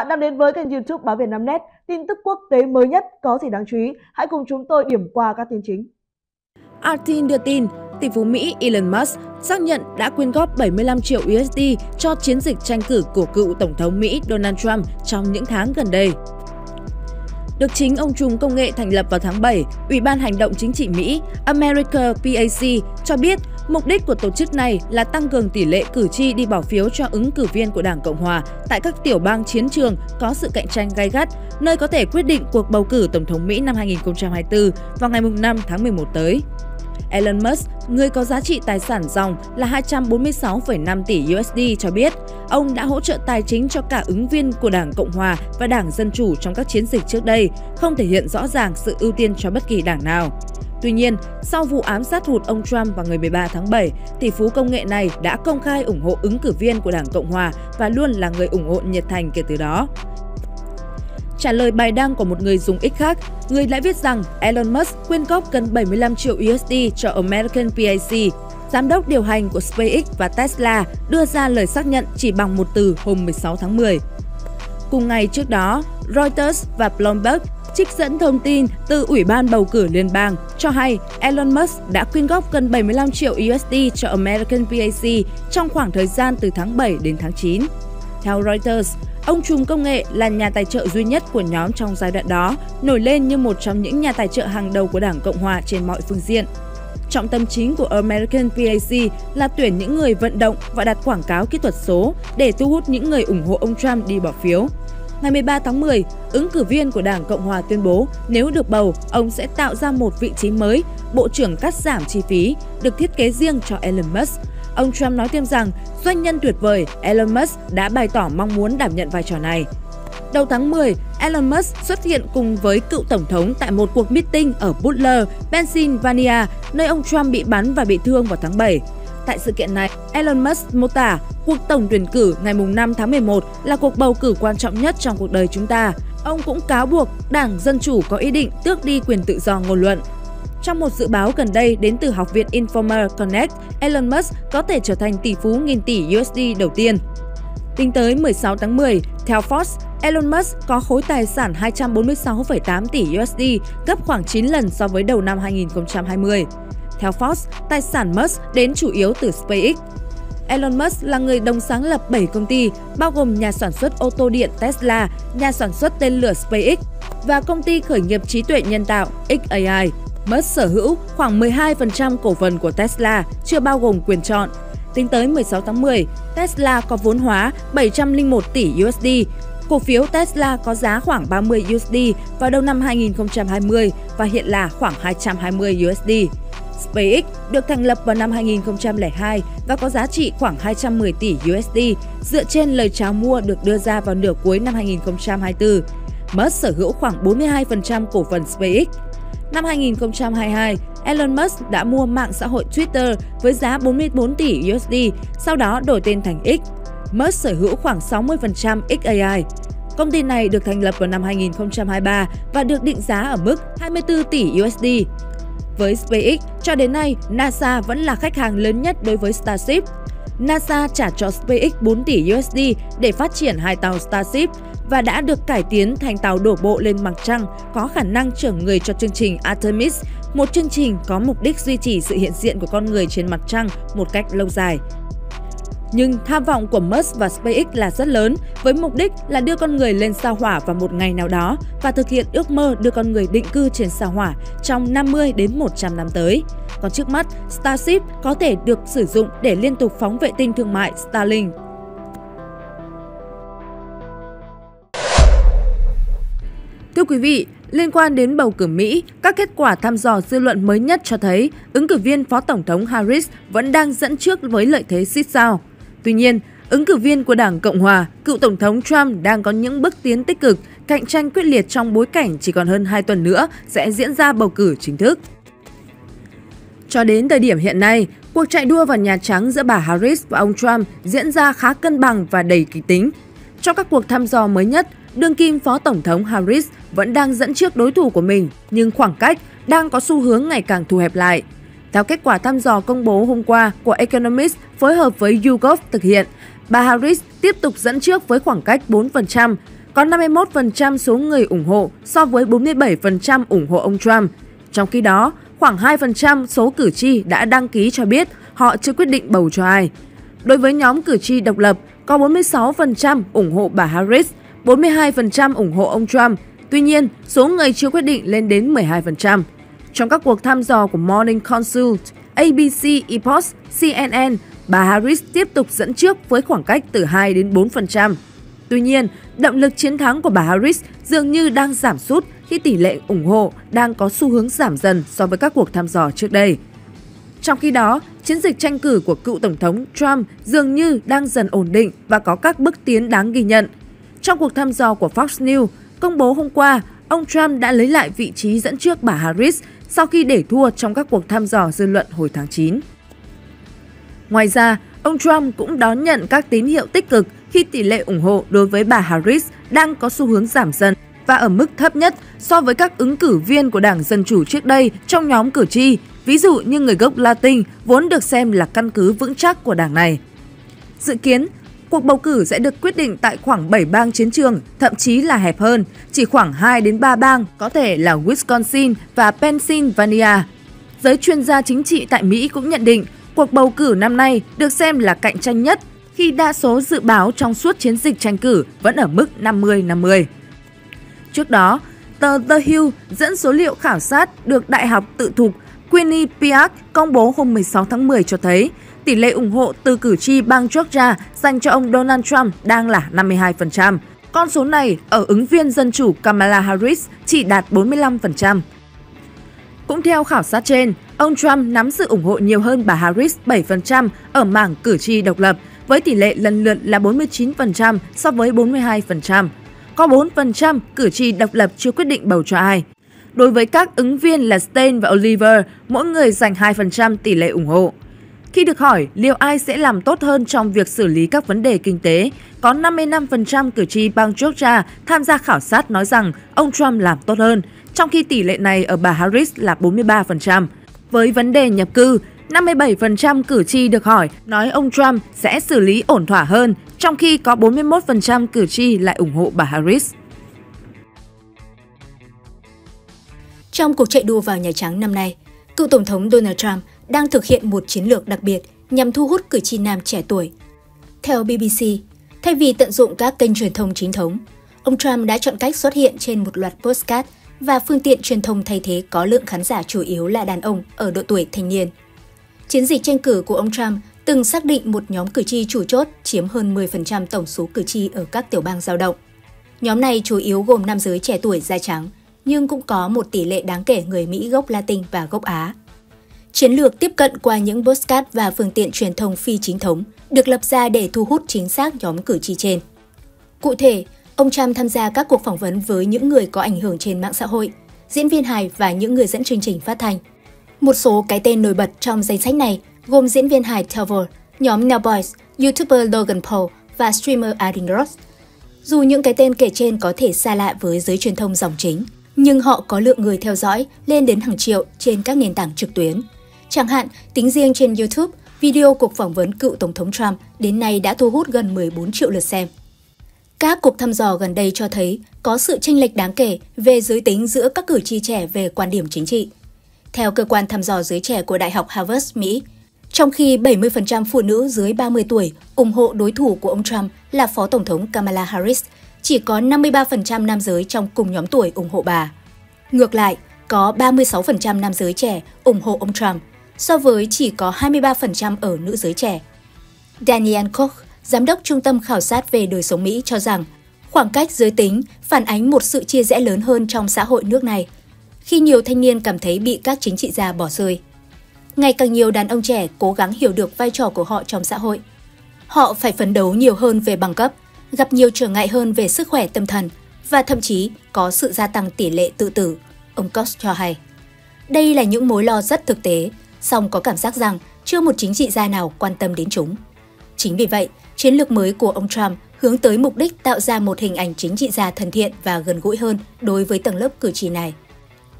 Bạn đang đến với kênh youtube Báo Việt Nam Net, tin tức quốc tế mới nhất có gì đáng chú ý. Hãy cùng chúng tôi điểm qua các tin chính. Artin đưa tin, tỷ phú Mỹ Elon Musk xác nhận đã quyên góp 75 triệu USD cho chiến dịch tranh cử của cựu Tổng thống Mỹ Donald Trump trong những tháng gần đây. Được chính ông trùm công nghệ thành lập vào tháng 7, Ủy ban Hành động Chính trị Mỹ America PAC cho biết mục đích của tổ chức này là tăng cường tỷ lệ cử tri đi bỏ phiếu cho ứng cử viên của Đảng Cộng Hòa tại các tiểu bang chiến trường có sự cạnh tranh gay gắt, nơi có thể quyết định cuộc bầu cử Tổng thống Mỹ năm 2024 vào ngày 5 tháng 11 tới. Elon Musk, người có giá trị tài sản dòng là 246,5 tỷ USD cho biết, ông đã hỗ trợ tài chính cho cả ứng viên của Đảng Cộng Hòa và Đảng Dân Chủ trong các chiến dịch trước đây, không thể hiện rõ ràng sự ưu tiên cho bất kỳ đảng nào. Tuy nhiên, sau vụ ám sát hụt ông Trump vào ngày 13 tháng 7, tỷ phú công nghệ này đã công khai ủng hộ ứng cử viên của Đảng Cộng Hòa và luôn là người ủng hộ nhiệt thành kể từ đó. Trả lời bài đăng của một người dùng X khác, người lại viết rằng Elon Musk quyên góp gần 75 triệu USD cho American PAC. Giám đốc điều hành của SpaceX và Tesla đưa ra lời xác nhận chỉ bằng một từ hôm 16 tháng 10. Cùng ngày trước đó, Reuters và Bloomberg trích dẫn thông tin từ Ủy ban bầu cử liên bang cho hay Elon Musk đã quyên góp gần 75 triệu USD cho American PAC trong khoảng thời gian từ tháng 7 đến tháng 9. Theo Reuters, Ông trùm công nghệ là nhà tài trợ duy nhất của nhóm trong giai đoạn đó, nổi lên như một trong những nhà tài trợ hàng đầu của Đảng Cộng Hòa trên mọi phương diện. Trọng tâm chính của American PAC là tuyển những người vận động và đặt quảng cáo kỹ thuật số để thu hút những người ủng hộ ông Trump đi bỏ phiếu. Ngày 13 tháng 10, ứng cử viên của Đảng Cộng Hòa tuyên bố nếu được bầu, ông sẽ tạo ra một vị trí mới, Bộ trưởng cắt giảm chi phí, được thiết kế riêng cho Elon Musk. Ông Trump nói thêm rằng doanh nhân tuyệt vời Elon Musk đã bày tỏ mong muốn đảm nhận vai trò này. Đầu tháng 10, Elon Musk xuất hiện cùng với cựu tổng thống tại một cuộc meeting ở Butler, Pennsylvania, nơi ông Trump bị bắn và bị thương vào tháng 7. Tại sự kiện này, Elon Musk mô tả cuộc tổng tuyển cử ngày 5 tháng 11 là cuộc bầu cử quan trọng nhất trong cuộc đời chúng ta. Ông cũng cáo buộc Đảng Dân Chủ có ý định tước đi quyền tự do ngôn luận. Trong một dự báo gần đây đến từ Học viện Informer Connect, Elon Musk có thể trở thành tỷ phú nghìn tỷ USD đầu tiên. Tính tới 16 tháng 10, theo Forbes, Elon Musk có khối tài sản 246,8 tỷ USD, gấp khoảng 9 lần so với đầu năm 2020. Theo Forbes, tài sản Musk đến chủ yếu từ SpaceX. Elon Musk là người đồng sáng lập 7 công ty, bao gồm nhà sản xuất ô tô điện Tesla, nhà sản xuất tên lửa SpaceX và công ty khởi nghiệp trí tuệ nhân tạo XAI. Musk sở hữu khoảng 12% cổ phần của Tesla, chưa bao gồm quyền chọn. Tính tới 16 tháng 10, Tesla có vốn hóa 701 tỷ USD. Cổ phiếu Tesla có giá khoảng 30 USD vào đầu năm 2020 và hiện là khoảng 220 USD. SpaceX được thành lập vào năm 2002 và có giá trị khoảng 210 tỷ USD dựa trên lời chào mua được đưa ra vào nửa cuối năm 2024. Musk sở hữu khoảng 42% cổ phần SpaceX. Năm 2022, Elon Musk đã mua mạng xã hội Twitter với giá 44 tỷ USD, sau đó đổi tên thành X. Musk sở hữu khoảng 60% XAI. Công ty này được thành lập vào năm 2023 và được định giá ở mức 24 tỷ USD. Với SpaceX, cho đến nay, NASA vẫn là khách hàng lớn nhất đối với Starship. NASA trả cho SpaceX 4 tỷ USD để phát triển hai tàu Starship và đã được cải tiến thành tàu đổ bộ lên mặt trăng có khả năng chở người cho chương trình Artemis, một chương trình có mục đích duy trì sự hiện diện của con người trên mặt trăng một cách lâu dài. Nhưng tham vọng của Musk và SpaceX là rất lớn, với mục đích là đưa con người lên sao hỏa vào một ngày nào đó và thực hiện ước mơ đưa con người định cư trên sao hỏa trong 50 đến 100 năm tới. Còn trước mắt, Starship có thể được sử dụng để liên tục phóng vệ tinh thương mại Starlink Thưa quý vị, liên quan đến bầu cử Mỹ, các kết quả thăm dò dư luận mới nhất cho thấy ứng cử viên Phó Tổng thống Harris vẫn đang dẫn trước với lợi thế xít sao. Tuy nhiên, ứng cử viên của Đảng Cộng Hòa, cựu Tổng thống Trump đang có những bước tiến tích cực, cạnh tranh quyết liệt trong bối cảnh chỉ còn hơn 2 tuần nữa sẽ diễn ra bầu cử chính thức. Cho đến thời điểm hiện nay, cuộc chạy đua vào Nhà Trắng giữa bà Harris và ông Trump diễn ra khá cân bằng và đầy kịch tính. Trong các cuộc thăm dò mới nhất, đương kim Phó Tổng thống Harris vẫn đang dẫn trước đối thủ của mình, nhưng khoảng cách đang có xu hướng ngày càng thu hẹp lại. Theo kết quả thăm dò công bố hôm qua của Economist phối hợp với YouGov thực hiện, bà Harris tiếp tục dẫn trước với khoảng cách 4%. có 51% số người ủng hộ so với 47% ủng hộ ông Trump. Trong khi đó, khoảng 2% số cử tri đã đăng ký cho biết họ chưa quyết định bầu cho ai. Đối với nhóm cử tri độc lập, có 46% ủng hộ bà Harris, 42% ủng hộ ông Trump. Tuy nhiên, số người chưa quyết định lên đến 12%. Trong các cuộc thăm dò của Morning Consult, ABC, Epos, CNN, bà Harris tiếp tục dẫn trước với khoảng cách từ 2 đến 4%. Tuy nhiên, động lực chiến thắng của bà Harris dường như đang giảm sút khi tỷ lệ ủng hộ đang có xu hướng giảm dần so với các cuộc thăm dò trước đây. Trong khi đó, chiến dịch tranh cử của cựu Tổng thống Trump dường như đang dần ổn định và có các bước tiến đáng ghi nhận. Trong cuộc thăm dò của Fox News, công bố hôm qua, ông Trump đã lấy lại vị trí dẫn trước bà Harris sau khi để thua trong các cuộc thăm dò dư luận hồi tháng 9. Ngoài ra, ông Trump cũng đón nhận các tín hiệu tích cực khi tỷ lệ ủng hộ đối với bà Harris đang có xu hướng giảm dần và ở mức thấp nhất so với các ứng cử viên của Đảng Dân Chủ trước đây trong nhóm cử tri, ví dụ như người gốc Latin vốn được xem là căn cứ vững chắc của đảng này. Dự kiến, cuộc bầu cử sẽ được quyết định tại khoảng 7 bang chiến trường, thậm chí là hẹp hơn, chỉ khoảng 2 đến 3 bang, có thể là Wisconsin và Pennsylvania. Giới chuyên gia chính trị tại Mỹ cũng nhận định cuộc bầu cử năm nay được xem là cạnh tranh nhất khi đa số dự báo trong suốt chiến dịch tranh cử vẫn ở mức 50-50. Trước đó, tờ The Hill dẫn số liệu khảo sát được Đại học tự thục Quinnipiac công bố hôm 16 tháng 10 cho thấy tỷ lệ ủng hộ từ cử tri bang Georgia dành cho ông Donald Trump đang là 52%. Con số này ở ứng viên Dân Chủ Kamala Harris chỉ đạt 45%. Cũng theo khảo sát trên, ông Trump nắm sự ủng hộ nhiều hơn bà Harris 7% ở mảng cử tri độc lập, với tỷ lệ lần lượt là 49% so với 42%. Có 4% cử tri độc lập chưa quyết định bầu cho ai. Đối với các ứng viên là Stein và Oliver, mỗi người giành 2% tỷ lệ ủng hộ. Khi được hỏi liệu ai sẽ làm tốt hơn trong việc xử lý các vấn đề kinh tế, có 55% cử tri bang Georgia tham gia khảo sát nói rằng ông Trump làm tốt hơn, trong khi tỷ lệ này ở bà Harris là 43%. Với vấn đề nhập cư, 57% cử tri được hỏi nói ông Trump sẽ xử lý ổn thỏa hơn, trong khi có 41% cử tri lại ủng hộ bà Harris. Trong cuộc chạy đua vào Nhà Trắng năm nay, cựu Tổng thống Donald Trump đang thực hiện một chiến lược đặc biệt nhằm thu hút cử tri nam trẻ tuổi. Theo BBC, thay vì tận dụng các kênh truyền thông chính thống, ông Trump đã chọn cách xuất hiện trên một loạt postcard và phương tiện truyền thông thay thế có lượng khán giả chủ yếu là đàn ông ở độ tuổi thanh niên. Chiến dịch tranh cử của ông Trump từng xác định một nhóm cử tri chủ chốt chiếm hơn 10% tổng số cử tri ở các tiểu bang giao động. Nhóm này chủ yếu gồm nam giới trẻ tuổi da trắng, nhưng cũng có một tỷ lệ đáng kể người Mỹ gốc Latin và gốc Á. Chiến lược tiếp cận qua những postcard và phương tiện truyền thông phi chính thống được lập ra để thu hút chính xác nhóm cử tri trên. Cụ thể, ông Trump tham gia các cuộc phỏng vấn với những người có ảnh hưởng trên mạng xã hội, diễn viên hài và những người dẫn chương trình phát thanh. Một số cái tên nổi bật trong danh sách này gồm diễn viên hài Trevor, nhóm Now Boys, YouTuber Logan Paul và streamer Adin Ross. Dù những cái tên kể trên có thể xa lạ với giới truyền thông dòng chính, nhưng họ có lượng người theo dõi lên đến hàng triệu trên các nền tảng trực tuyến. Chẳng hạn, tính riêng trên YouTube, video cuộc phỏng vấn cựu Tổng thống Trump đến nay đã thu hút gần 14 triệu lượt xem. Các cuộc thăm dò gần đây cho thấy có sự chênh lệch đáng kể về giới tính giữa các cử tri trẻ về quan điểm chính trị. Theo cơ quan thăm dò giới trẻ của Đại học Harvard, Mỹ, trong khi 70% phụ nữ dưới 30 tuổi ủng hộ đối thủ của ông Trump là Phó Tổng thống Kamala Harris, chỉ có 53% nam giới trong cùng nhóm tuổi ủng hộ bà. Ngược lại, có 36% nam giới trẻ ủng hộ ông Trump, so với chỉ có 23% ở nữ giới trẻ. Daniel Koch, giám đốc Trung tâm Khảo sát về đời sống Mỹ cho rằng khoảng cách giới tính phản ánh một sự chia rẽ lớn hơn trong xã hội nước này, khi nhiều thanh niên cảm thấy bị các chính trị gia bỏ rơi. Ngày càng nhiều đàn ông trẻ cố gắng hiểu được vai trò của họ trong xã hội. Họ phải phấn đấu nhiều hơn về bằng cấp, gặp nhiều trở ngại hơn về sức khỏe tâm thần và thậm chí có sự gia tăng tỷ lệ tự tử, ông Cox cho hay. Đây là những mối lo rất thực tế, song có cảm giác rằng chưa một chính trị gia nào quan tâm đến chúng. Chính vì vậy, chiến lược mới của ông Trump hướng tới mục đích tạo ra một hình ảnh chính trị gia thân thiện và gần gũi hơn đối với tầng lớp cử tri này.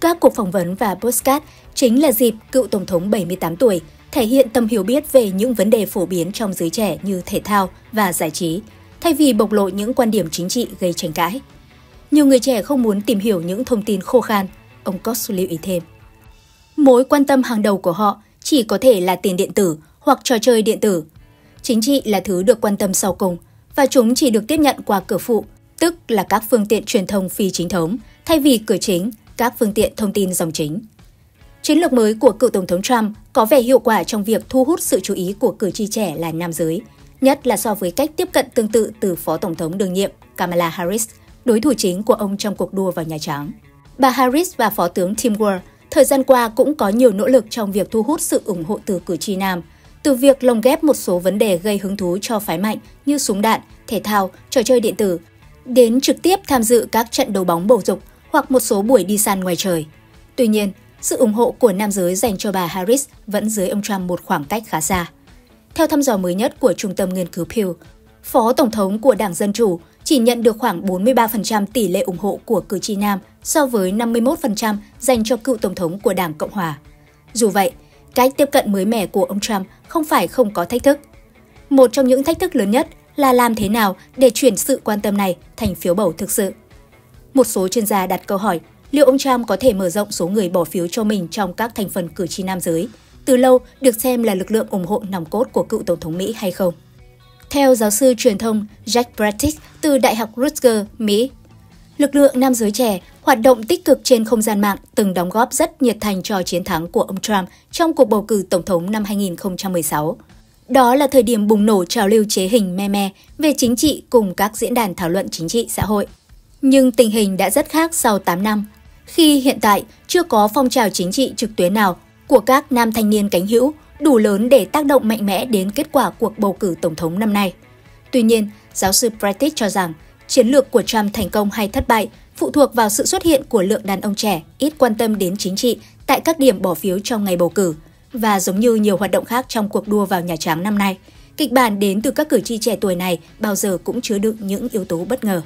Các cuộc phỏng vấn và postcard chính là dịp cựu Tổng thống 78 tuổi thể hiện tầm hiểu biết về những vấn đề phổ biến trong giới trẻ như thể thao và giải trí, thay vì bộc lộ những quan điểm chính trị gây tranh cãi. Nhiều người trẻ không muốn tìm hiểu những thông tin khô khan, ông Cox lưu ý thêm. Mối quan tâm hàng đầu của họ chỉ có thể là tiền điện tử hoặc trò chơi điện tử. Chính trị là thứ được quan tâm sau cùng và chúng chỉ được tiếp nhận qua cửa phụ, tức là các phương tiện truyền thông phi chính thống, thay vì cửa chính, các phương tiện thông tin dòng chính. Chiến lược mới của cựu Tổng thống Trump có vẻ hiệu quả trong việc thu hút sự chú ý của cử tri trẻ là nam giới, nhất là so với cách tiếp cận tương tự từ Phó Tổng thống đương nhiệm Kamala Harris, đối thủ chính của ông trong cuộc đua vào Nhà Trắng. Bà Harris và Phó tướng Tim Walz thời gian qua cũng có nhiều nỗ lực trong việc thu hút sự ủng hộ từ cử tri nam, từ việc lồng ghép một số vấn đề gây hứng thú cho phái mạnh như súng đạn, thể thao, trò chơi điện tử, đến trực tiếp tham dự các trận đấu bóng bầu dục hoặc một số buổi đi săn ngoài trời. Tuy nhiên, sự ủng hộ của nam giới dành cho bà Harris vẫn dưới ông Trump một khoảng cách khá xa. Theo thăm dò mới nhất của Trung tâm Nghiên cứu Pew, Phó Tổng thống của Đảng Dân Chủ chỉ nhận được khoảng 43% tỷ lệ ủng hộ của cử tri nam so với 51% dành cho cựu Tổng thống của Đảng Cộng Hòa. Dù vậy, cách tiếp cận mới mẻ của ông Trump không phải không có thách thức. Một trong những thách thức lớn nhất là làm thế nào để chuyển sự quan tâm này thành phiếu bầu thực sự. Một số chuyên gia đặt câu hỏi liệu ông Trump có thể mở rộng số người bỏ phiếu cho mình trong các thành phần cử tri nam giới, từ lâu được xem là lực lượng ủng hộ nòng cốt của cựu Tổng thống Mỹ hay không. Theo giáo sư truyền thông Jack Bratis từ Đại học Rutgers, Mỹ, lực lượng nam giới trẻ hoạt động tích cực trên không gian mạng từng đóng góp rất nhiệt thành cho chiến thắng của ông Trump trong cuộc bầu cử tổng thống năm 2016. Đó là thời điểm bùng nổ trào lưu chế hình meme về chính trị cùng các diễn đàn thảo luận chính trị xã hội. Nhưng tình hình đã rất khác sau 8 năm khi hiện tại chưa có phong trào chính trị trực tuyến nào của các nam thanh niên cánh hữu đủ lớn để tác động mạnh mẽ đến kết quả cuộc bầu cử tổng thống năm nay. Tuy nhiên, giáo sư Pratik cho rằng chiến lược của Trump thành công hay thất bại phụ thuộc vào sự xuất hiện của lượng đàn ông trẻ ít quan tâm đến chính trị tại các điểm bỏ phiếu trong ngày bầu cử. Và giống như nhiều hoạt động khác trong cuộc đua vào Nhà Trắng năm nay, kịch bản đến từ các cử tri trẻ tuổi này bao giờ cũng chứa đựng những yếu tố bất ngờ.